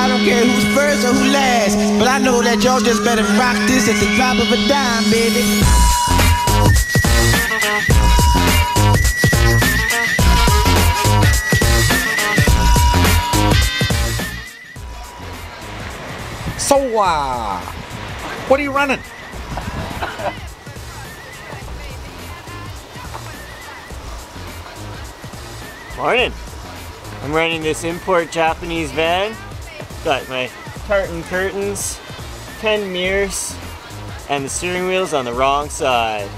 I don't care who's first or who last, but I know that y'all just better rock this at the drop of a dime, baby. So, uh, what are you running? Morning. I'm running this import Japanese van. Got my tartan curtains, 10 mirrors, and the steering wheel's on the wrong side.